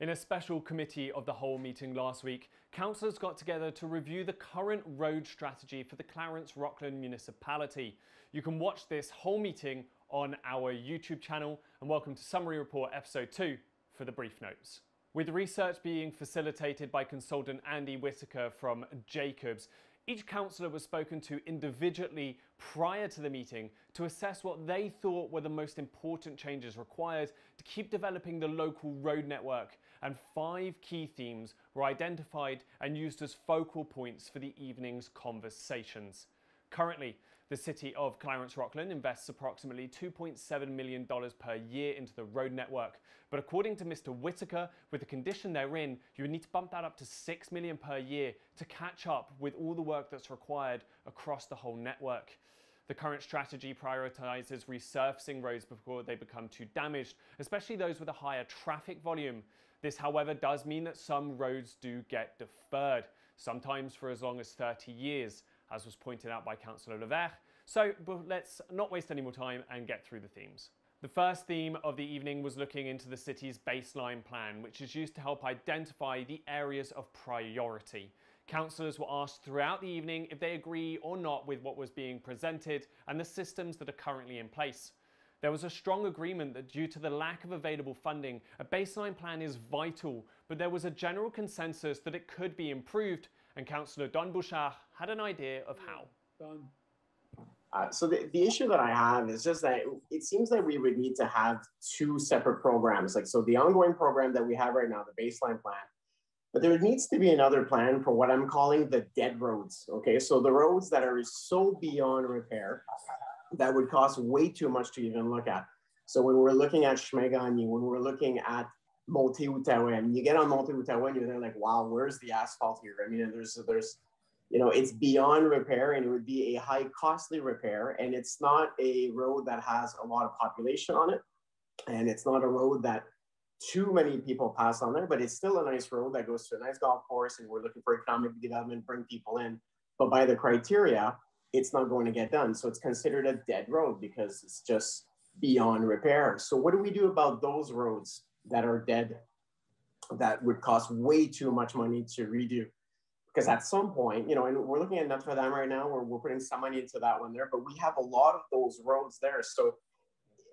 In a special committee of the whole meeting last week, councillors got together to review the current road strategy for the Clarence Rockland municipality. You can watch this whole meeting on our YouTube channel and welcome to Summary Report episode 2 for the brief notes. With research being facilitated by consultant Andy Whittaker from Jacobs, each councillor was spoken to individually prior to the meeting to assess what they thought were the most important changes required to keep developing the local road network, and five key themes were identified and used as focal points for the evening's conversations. Currently, the city of Clarence Rockland invests approximately $2.7 million per year into the road network. But according to Mr. Whittaker, with the condition they're in, you would need to bump that up to 6 million per year to catch up with all the work that's required across the whole network. The current strategy prioritizes resurfacing roads before they become too damaged, especially those with a higher traffic volume. This, however, does mean that some roads do get deferred, sometimes for as long as 30 years as was pointed out by Councillor Levert. So let's not waste any more time and get through the themes. The first theme of the evening was looking into the city's baseline plan, which is used to help identify the areas of priority. Councillors were asked throughout the evening if they agree or not with what was being presented and the systems that are currently in place. There was a strong agreement that due to the lack of available funding, a baseline plan is vital, but there was a general consensus that it could be improved and Councillor Don Bouchard had an idea of how. Don. Uh, so the, the issue that I have is just that it seems that we would need to have two separate programs. Like, so the ongoing program that we have right now, the baseline plan, but there needs to be another plan for what I'm calling the dead roads. Okay, so the roads that are so beyond repair that would cost way too much to even look at. So when we're looking at Schmegani, when we're looking at Monte Outaouais. I mean, you get on Monte Outaouais and you're there like, wow, where's the asphalt here? I mean, there's, there's, you know, it's beyond repair and it would be a high costly repair. And it's not a road that has a lot of population on it. And it's not a road that too many people pass on there, but it's still a nice road that goes to a nice golf course. And we're looking for economic development, bring people in. But by the criteria, it's not going to get done. So it's considered a dead road because it's just beyond repair. So what do we do about those roads? that are dead that would cost way too much money to redo. Because at some point, you know, and we're looking at Notre Dame right now, where we're putting some money into that one there, but we have a lot of those roads there. So,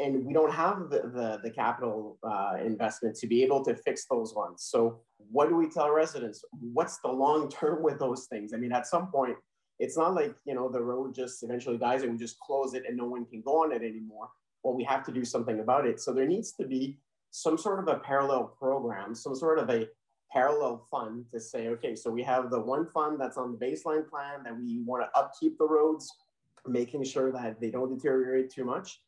and we don't have the, the, the capital uh, investment to be able to fix those ones. So, what do we tell residents? What's the long term with those things? I mean, at some point, it's not like, you know, the road just eventually dies and we just close it and no one can go on it anymore. Well, we have to do something about it. So, there needs to be some sort of a parallel program, some sort of a parallel fund to say, okay, so we have the one fund that's on the baseline plan that we want to upkeep the roads, making sure that they don't deteriorate too much.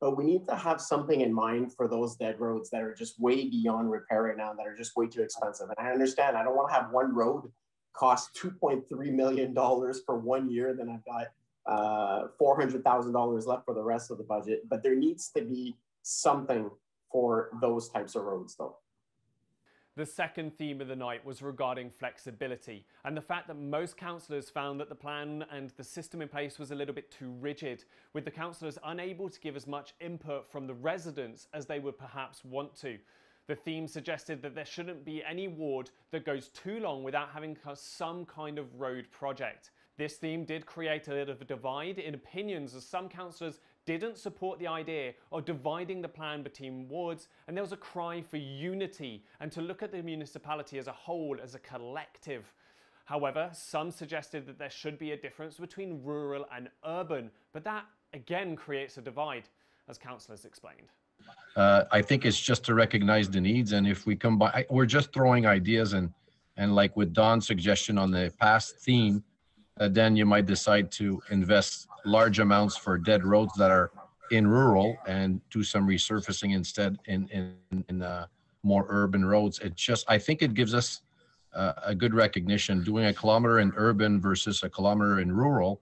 But we need to have something in mind for those dead roads that are just way beyond repair right now, that are just way too expensive. And I understand I don't want to have one road cost $2.3 million for one year, then I've got uh, $400,000 left for the rest of the budget. But there needs to be something for those types of roads though. The second theme of the night was regarding flexibility and the fact that most councillors found that the plan and the system in place was a little bit too rigid, with the councillors unable to give as much input from the residents as they would perhaps want to. The theme suggested that there shouldn't be any ward that goes too long without having some kind of road project. This theme did create a little of a divide in opinions as some councillors didn't support the idea of dividing the plan between wards, and there was a cry for unity and to look at the municipality as a whole, as a collective. However, some suggested that there should be a difference between rural and urban, but that again creates a divide, as councillors explained. Uh, I think it's just to recognize the needs, and if we combine, we're just throwing ideas, and and like with Don's suggestion on the past theme, uh, then you might decide to invest large amounts for dead roads that are in rural and do some resurfacing instead in in, in uh, more urban roads. It just I think it gives us uh, a good recognition. Doing a kilometer in urban versus a kilometer in rural,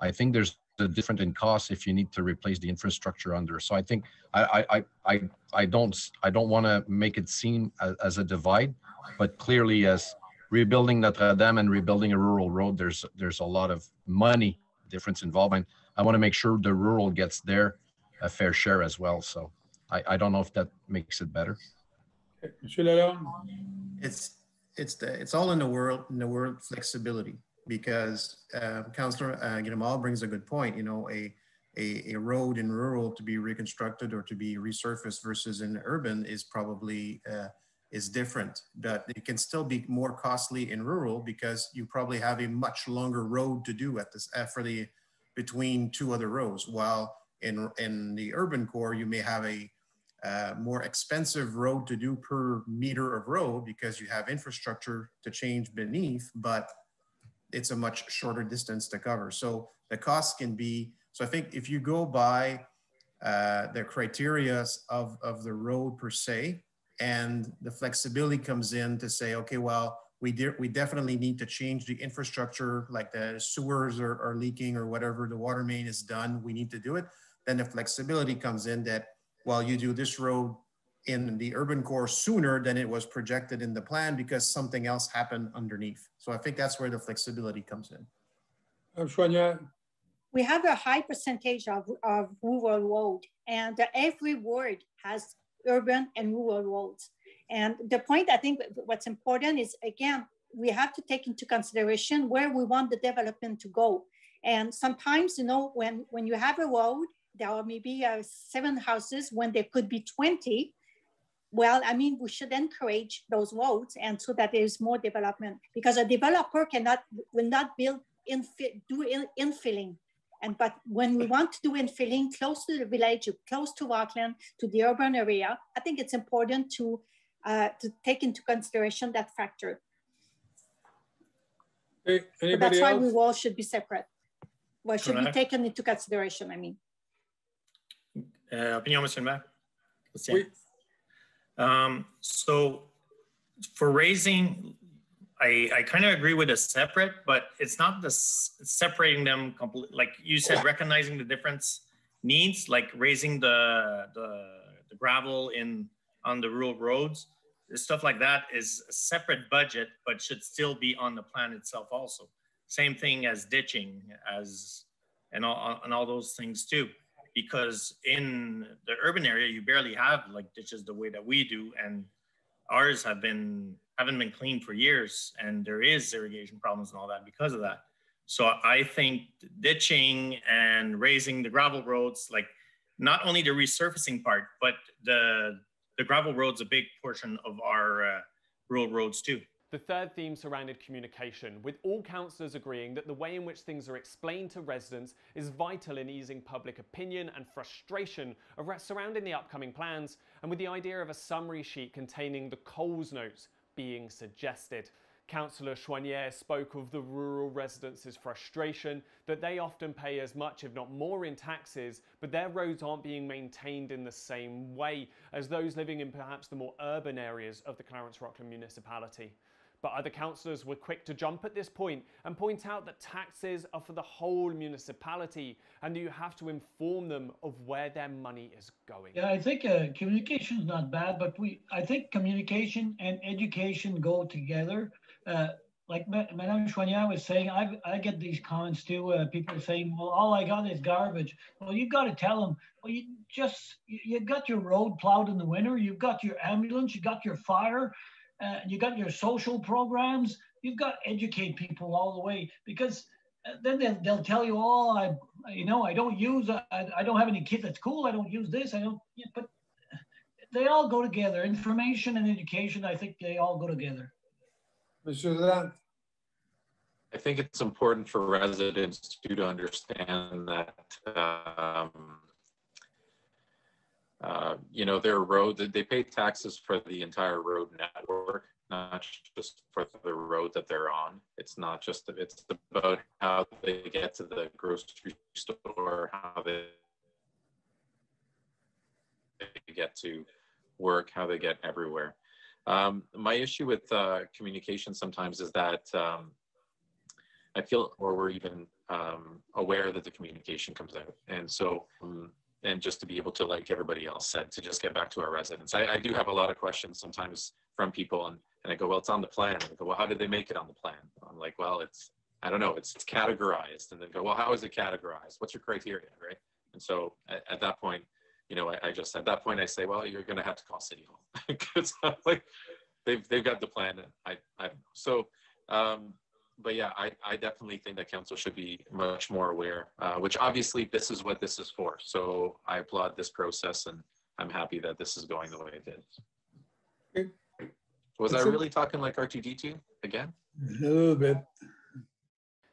I think there's a different in cost if you need to replace the infrastructure under. So I think I I I I don't I don't want to make it seem as, as a divide, but clearly as rebuilding Notre Dame and rebuilding a rural road, there's there's a lot of money difference involvement. I want to make sure the rural gets their a fair share as well. So I, I don't know if that makes it better. It's, it's, the it's all in the world, in the world flexibility, because uh, Councillor uh, brings a good point, you know, a, a, a road in rural to be reconstructed or to be resurfaced versus in urban is probably, uh, is different, but it can still be more costly in rural because you probably have a much longer road to do at this, uh, for the, between two other roads, while in, in the urban core, you may have a, uh, more expensive road to do per meter of road because you have infrastructure to change beneath, but it's a much shorter distance to cover. So the cost can be, so I think if you go by uh, the criteria of, of the road per se, and the flexibility comes in to say, okay, well, we, de we definitely need to change the infrastructure, like the sewers are, are leaking or whatever, the water main is done, we need to do it. Then the flexibility comes in that well, you do this road in the urban core sooner than it was projected in the plan because something else happened underneath. So I think that's where the flexibility comes in. Choinière? We have a high percentage of, of rural road and every ward has urban and rural roads. And the point I think what's important is again, we have to take into consideration where we want the development to go. And sometimes, you know, when, when you have a road there are maybe uh, seven houses when there could be 20 well i mean we should encourage those roads and so that there's more development because a developer cannot will not build in do in, infilling. And but when we want to do infilling close to the village close to rockland to the urban area i think it's important to uh, to take into consideration that factor. Hey, so that's anybody why we all should be separate. Well should be taken into consideration i mean. Uh, opinion, Monsieur le Maire? Um, so for raising, I, I kind of agree with a separate, but it's not the separating them complete. Like you said, recognizing the difference needs, like raising the, the, the gravel in, on the rural roads. Stuff like that is a separate budget, but should still be on the plan itself also. Same thing as ditching as, and all, and all those things too because in the urban area you barely have like ditches the way that we do and ours have been haven't been cleaned for years and there is irrigation problems and all that because of that. So i think ditching and raising the gravel roads like not only the resurfacing part but the the gravel roads a big portion of our uh, rural roads too The third theme surrounded communication, with all councillors agreeing that the way in which things are explained to residents is vital in easing public opinion and frustration surrounding the upcoming plans, and with the idea of a summary sheet containing the Coles notes being suggested. Councillor Choinière spoke of the rural residents' frustration that they often pay as much, if not more, in taxes, but their roads aren't being maintained in the same way as those living in perhaps the more urban areas of the Clarence Rockland municipality. But other councillors were quick to jump at this point and point out that taxes are for the whole municipality and you have to inform them of where their money is going. Yeah, I think uh, communication is not bad, but we, I think communication and education go together. Uh, like Ma- Madame Choinière was saying, I, I get these comments too. Uh, people saying, well, all I got is garbage. Well, you've got to tell them, well, you just, you, you got your road plowed in the winter. You've got your ambulance, you got your fire, uh, you got your social programs. You've got to educate people all the way because uh, then they'll, they'll tell you, oh, I, you know, I don't use, I, I don't have any kids at school. I don't use this. I don't, yeah, but they all go together. Information and education, I think they all go together. Monsieur Zan? I think it's important for residents to, to understand that, um, uh, you know, their road, they pay taxes for the entire road network, not just for the road that they're on. It's not just, it's about how they get to the grocery store, how they get to work, how they get everywhere. Um, my issue with uh, communication sometimes is that um, I feel, or we're even um, aware that the communication comes out. And so, um, and just to be able to, like everybody else said, to just get back to our residents. I, I do have a lot of questions sometimes from people, and, and I go, well, it's on the plan. And they go, well, how did they make it on the plan? I'm like, well, it's, I don't know, it's, it's categorized. And then go, well, how is it categorized? What's your criteria, right? And so at, at that point, you know, I, I just at that point I say, well, you're going to have to call City Hall because like they've they've got the plan. I I don't know. So, um, but yeah, I I definitely think that council should be much more aware. Uh, which obviously this is what this is for. So I applaud this process, and I'm happy that this is going the way it is. Okay. Was That's I it. really talking like R2D2 again? A little bit.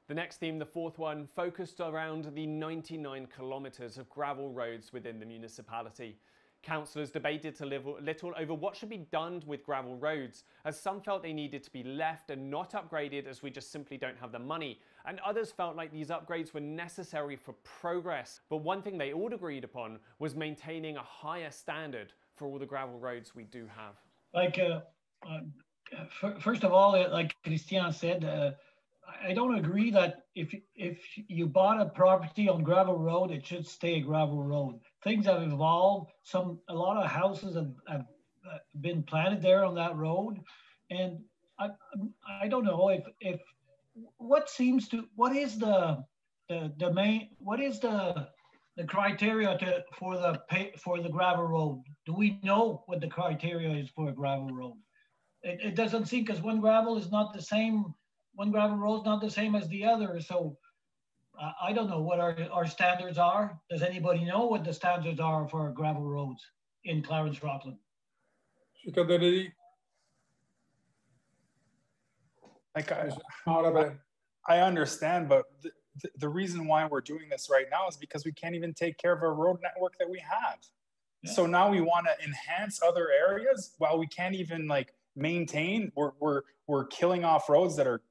The next theme, the fourth one, focused around the 99 kilometres of gravel roads within the municipality. Councillors debated a little, over what should be done with gravel roads, as some felt they needed to be left and not upgraded as we just simply don't have the money, and others felt like these upgrades were necessary for progress. But one thing they all agreed upon was maintaining a higher standard for all the gravel roads we do have. like uh, uh, fir- first of all, like Christian said, uh, I don't agree that if if you bought a property on gravel road, it should stay a gravel road. Things have evolved. Some a lot of houses have, have uh, been planted there on that road, and I I don't know if if what seems to what is the the, the main what is the the criteria to for the pay for the gravel road? Do we know what the criteria is for a gravel road? It, it doesn't seem because one gravel is not the same. One gravel road is not the same as the other. So I don't know what our, our standards are. Does anybody know what the standards are for gravel roads in Clarence Rockland? Monsieur Cardelli, Like I, I understand, but the, the, the reason why we're doing this right now is because we can't even take care of our road network that we have. So now we want to enhance other areas while we can't even like maintain. We're, we're, we're killing off roads that are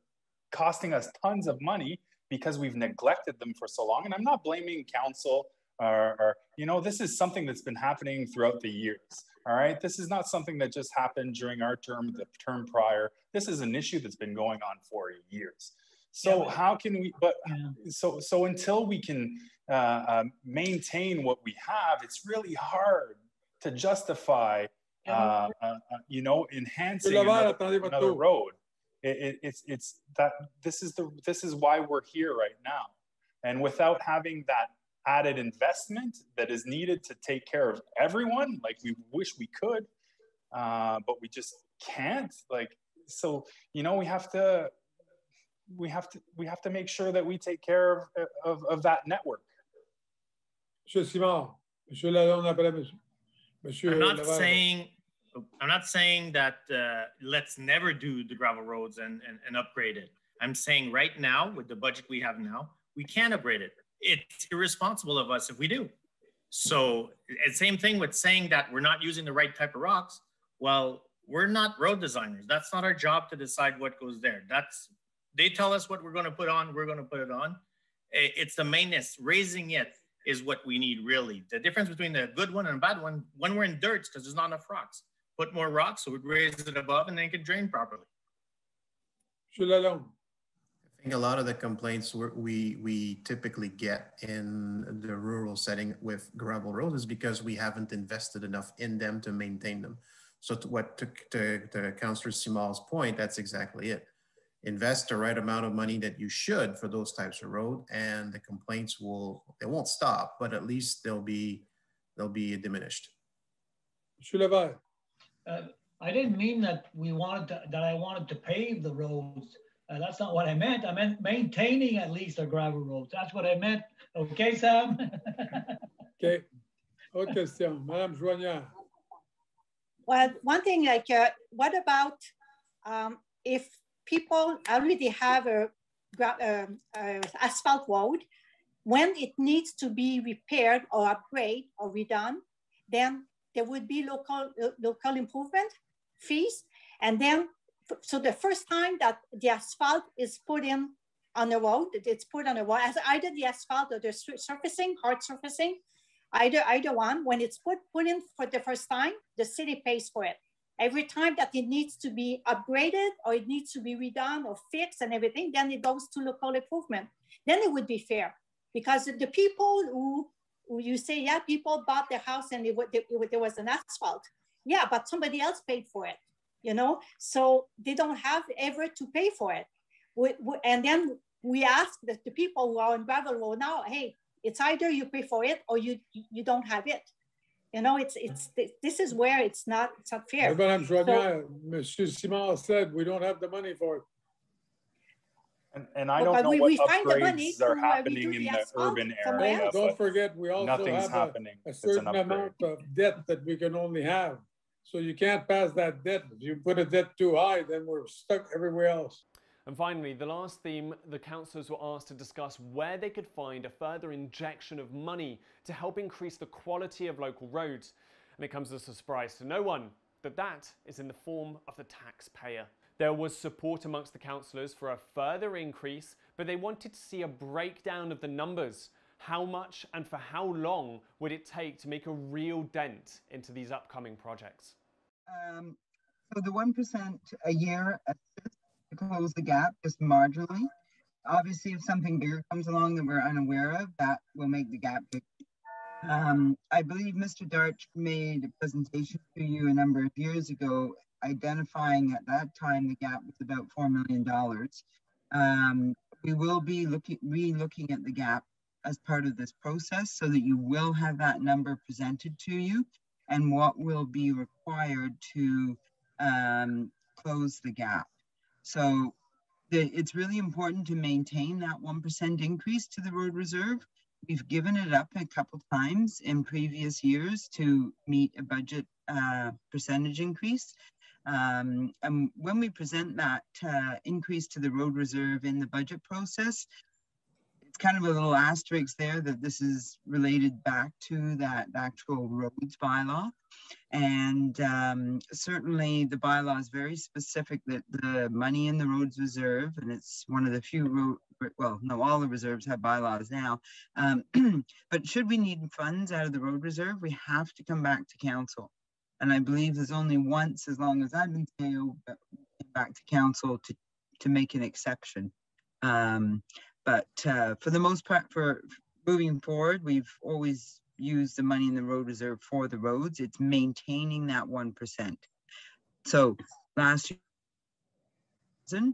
costing us tons of money because we've neglected them for so long. And I'm not blaming council or, or you know, this is something that's been happening throughout the years. All right. This is not something that just happened during our term, the term prior. This is an issue that's been going on for years. So Yeah, but- how can we, but Yeah. so, so until we can uh, uh, maintain what we have, it's really hard to justify, uh, uh, you know, enhancing another, another road. It, it, it's, it's that this is the, this is why we're here right now. And without having that added investment that is needed to take care of everyone, like we wish we could, uh, but we just can't. Like, so you know, we have to, we have to, we have to make sure that we take care of of, of that network. Monsieur Simard, Monsieur Lalonde Monsieur. Monsieur I'm not Laval. saying, I'm not saying that uh, let's never do the gravel roads and, and, and upgrade it. I'm saying right now, with the budget we have now, we can upgrade it. It's irresponsible of us if we do. So, and same thing with saying that we're not using the right type of rocks. Well, we're not road designers. That's not our job to decide what goes there. That's, they tell us what we're going to put on, we're going to put it on. It's the maintenance, raising it is what we need really. The difference between the good one and a bad one, when we're in dirt, because there's not enough rocks. Put more rocks so we raise it above and then it can drain properly. Monsieur Lalonde. I think a lot of the complaints we're- we we typically get in the rural setting with gravel roads is because we haven't invested enough in them to maintain them. So to what to, to, to Councillor Simal's point, that's exactly it. Invest the right amount of money that you should for those types of road, and the complaints will they won't stop, but at least they'll be they'll be diminished. Monsieur Laval. Uh, I didn't mean that we wanted to, that I wanted to pave the roads. Uh, that's not what I meant. I meant maintaining at least the gravel roads. That's what I meant. Okay, Sam? OK. Autre question. Madame Joignard. Well, one thing like, uh, what about um, if people already have a, gra- um, uh, asphalt road, when it needs to be repaired or upgrade or redone, then there would be local uh, local improvement fees, and then so the first time that the asphalt is put in on the road, it's put on the road as either the asphalt or the sur- surfacing, hard surfacing, either either one when it's put put in for the first time the city pays for it. Every time that it needs to be upgraded or it needs to be redone or fixed and everything then it goes to local improvement. Then it would be fair because the people who you say yeah people bought the house and it, wa- it, there was an asphalt yeah but somebody else paid for it you know so they don't have ever to pay for it we, we- and then we ask the, the people who are in gravel road now hey it's either you pay for it or you you don't have it You know, it's it's this is where it's not it's not fair. Madame Joanna, Monsieur Simon said we don't have the money for it. And, and I don't know we, what we find the money upgrades are to, happening redo in the the urban somewhere area. else. Don't forget, we also Nothing's have a, happening. a It's an certain amount of debt that we can only have. So you can't pass that debt. If you put a debt too high, then we're stuck everywhere else. And finally, the last theme, the councillors were asked to discuss where they could find a further injection of money to help increase the quality of local roads. And it comes as a surprise to no one that that is in the form of the taxpayer. There was support amongst the councillors for a further increase, but they wanted to see a breakdown of the numbers. How much and for how long would it take to make a real dent into these upcoming projects? Um, so the one percent a year assists to close the gap just marginally. Obviously, if something bigger comes along that we're unaware of, that will make the gap bigger. Um, I believe Mr. Darch made a presentation to you a number of years ago, identifying at that time the gap was about four million dollars. Um, we will be looking re-looking at the gap as part of this process, so that you will have that number presented to you and what will be required to um, close the gap. So the, it's really important to maintain that 1% increase to the road reserve. We've given it up a couple times in previous years to meet a budget uh, percentage increase. Um, and when we present that uh, increase to the road reserve in the budget process, it's kind of a little asterisk there that this is related back to that actual roads bylaw. And um, certainly the bylaw is very specific that the money in the roads reserve, and it's one of the few road, well, no, all the reserves have bylaws now. Um, but should we need funds out of the road reserve, we have to come back to council. And I believe there's only once, as long as I've been came back to council to, to make an exception. Um, but uh, for the most part, for moving forward, we've always used the money in the road reserve for the roads. It's maintaining that 1%. So last year,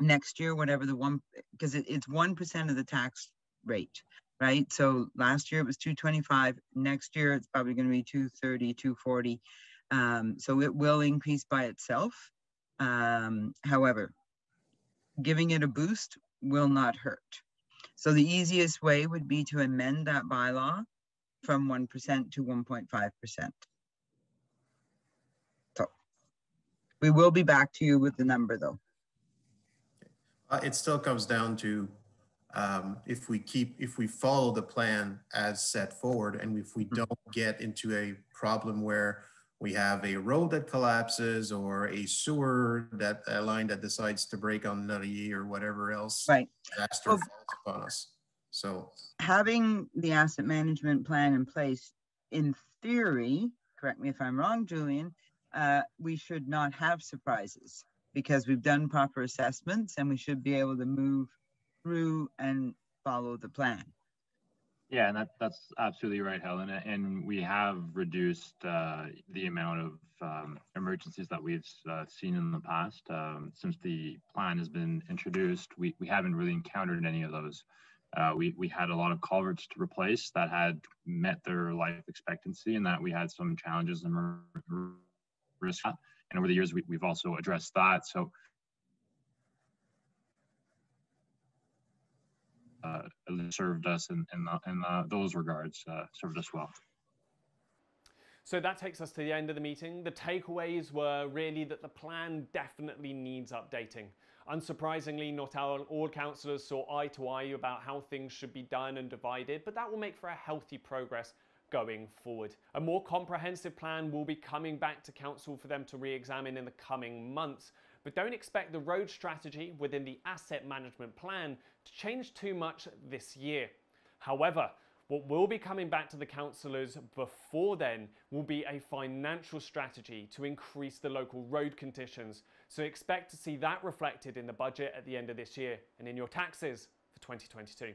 next year, whatever the one, because it, it's 1% of the tax rate, right? So last year it was 225. Next year it's probably going to be 230, 240. Um, so it will increase by itself. Um, however, giving it a boost will not hurt. So the easiest way would be to amend that bylaw from 1% to 1.5%. So we will be back to you with the number though. Uh, it still comes down to um, if we keep, if we follow the plan as set forward and if we don't get into a problem where we have a road that collapses or a sewer that, a line that decides to break on Nutty or whatever else. Right. Disaster Well- falls upon us. So Having the asset management plan in place, in theory, correct me if I'm wrong, Julian, uh, we should not have surprises because we've done proper assessments and we should be able to move through and follow the plan. Yeah, and that, that's absolutely right, Helen. And we have reduced uh, the amount of um, emergencies that we've uh, seen in the past. Um, since the plan has been introduced, we, we haven't really encountered any of those. Uh, we, we had a lot of culverts to replace that had met their life expectancy and that we had some challenges and risk. And over the years, we, we've also addressed that. So uh, it Uh, served us in, in, the, in the, those regards, uh, served us well. So that takes us to the end of the meeting. The takeaways were really that the plan definitely needs updating. Unsurprisingly, not all, all councillors saw eye to eye about how things should be done and divided, but that will make for a healthy progress going forward. A more comprehensive plan will be coming back to council for them to re-examine in the coming months, but don't expect the road strategy within the asset management plan to change too much this year. However, what will be coming back to the councillors before then will be a financial strategy to increase the local road conditions. So expect to see that reflected in the budget at the end of this year and in your taxes for 2022.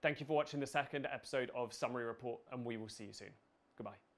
Thank you for watching the second episode of Summary Report, and we will see you soon. Goodbye.